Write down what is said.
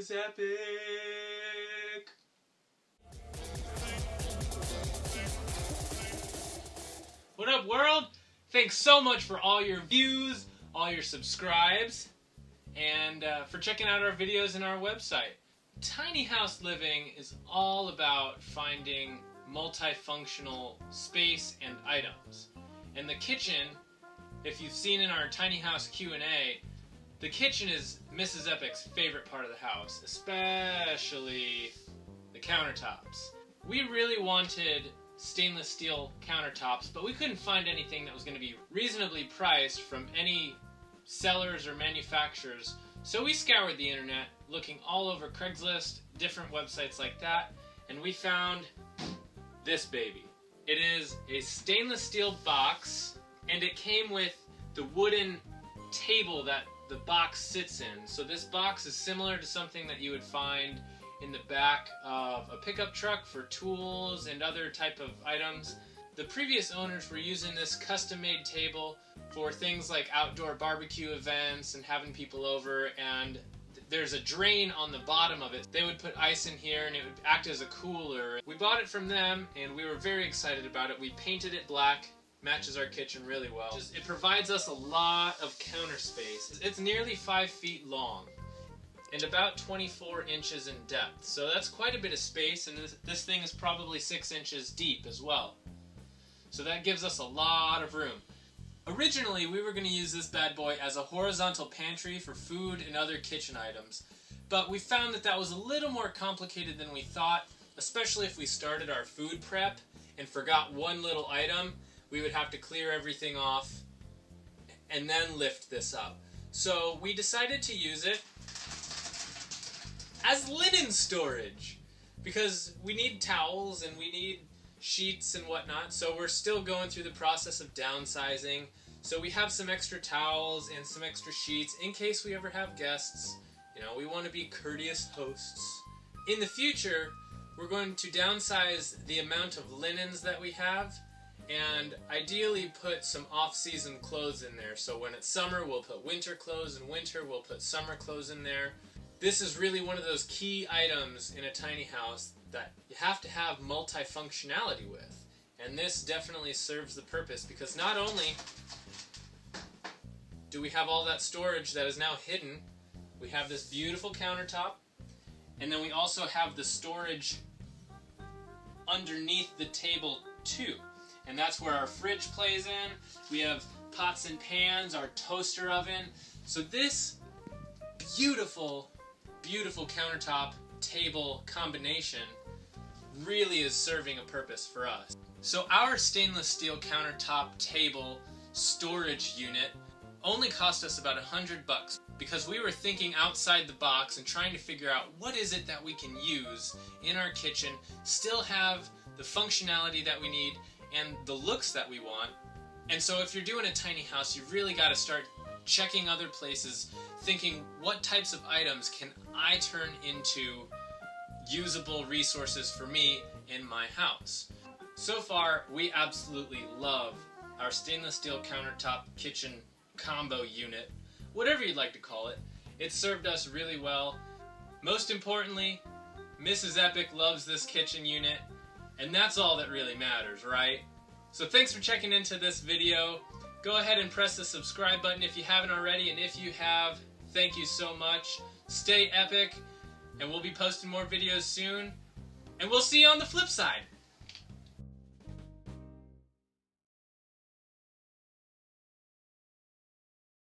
is epic. What up, world? Thanks so much for all your views, all your subscribes, and uh, for checking out our videos and our website. Tiny house living is all about finding multifunctional space and items. And the kitchen, if you've seen in our tiny house Q&A, the kitchen is Mrs. Epic's favorite part of the house, especially the countertops. We really wanted stainless steel countertops, but we couldn't find anything that was going to be reasonably priced from any sellers or manufacturers. So we scoured the internet, looking all over Craigslist, different websites like that, and we found this baby. It is a stainless steel box, and it came with the wooden table that the box sits in. So this box is similar to something that you would find in the back of a pickup truck for tools and other type of items. The previous owners were using this custom-made table for things like outdoor barbecue events and having people over and there's a drain on the bottom of it. They would put ice in here and it would act as a cooler. We bought it from them and we were very excited about it. We painted it black matches our kitchen really well. it provides us a lot of counter space. It's nearly five feet long and about 24 inches in depth. So that's quite a bit of space, and this, this thing is probably 6 inches deep as well. So that gives us a lot of room. Originally, we were going to use this bad boy as a horizontal pantry for food and other kitchen items, but we found that that was a little more complicated than we thought, especially if we started our food prep and forgot one little item, we would have to clear everything off and then lift this up. So we decided to use it as linen storage because we need towels and we need sheets and whatnot. So we're still going through the process of downsizing. So we have some extra towels and some extra sheets in case we ever have guests. You know, we want to be courteous hosts. In the future, we're going to downsize the amount of linens that we have and ideally put some off-season clothes in there. So when it's summer, we'll put winter clothes, and winter, we'll put summer clothes in there. This is really one of those key items in a tiny house that you have to have multifunctionality with. And this definitely serves the purpose because not only do we have all that storage that is now hidden, we have this beautiful countertop, and then we also have the storage underneath the table too. And that's where our fridge plays in. We have pots and pans, our toaster oven. So this beautiful beautiful countertop table combination really is serving a purpose for us. So our stainless steel countertop table storage unit only cost us about a hundred bucks because we were thinking outside the box and trying to figure out what is it that we can use in our kitchen, still have the functionality that we need and the looks that we want. And so if you're doing a tiny house, you've really got to start checking other places, thinking what types of items can I turn into usable resources for me in my house. So far, we absolutely love our stainless steel countertop kitchen combo unit, whatever you'd like to call it. It served us really well. Most importantly, Mrs. Epic loves this kitchen unit, and that's all that really matters, right? So thanks for checking into this video. Go ahead and press the subscribe button if you haven't already, and if you have, thank you so much. Stay epic, and we'll be posting more videos soon. And we'll see you on the flip side.